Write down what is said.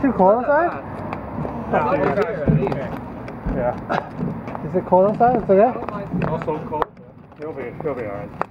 Too cold outside? Yeah. Is it cold outside? It's okay? Also cold. He'll be, he'll be alright.